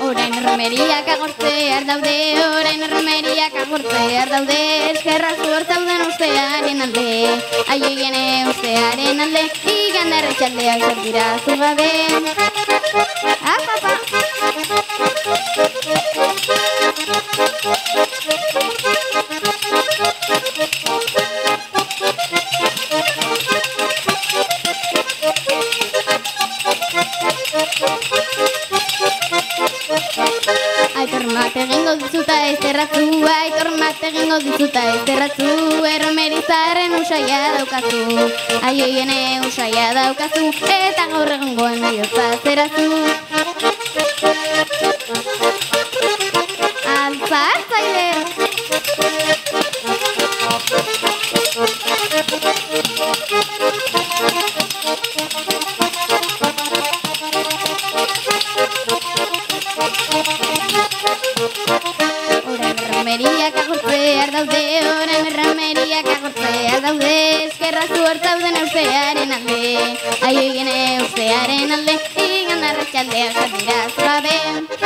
Orain erromeriak agortzear daude, orain erromeriak agortzear daude, eskerra zuhor zauden ustearen alde, aiegene ustearen alde, igan erretxaldeak zer dira zu gabe. Ah, papa! Aitor mate egingo dizuta ezterratzu, aitor mate egingo dizuta ezterratzu, erromerizaren usaia daukazu, aieiene usaia daukazu, eta gaur egungoen bihotza zerazu. Altza hartzaile! Erromeriak agurtzear daude, orain erromeriak agurtzear daude, eskerra zuhor zauden eusearen alde, aioigene eusearen alde, igan arratxaldeak dira zurabe.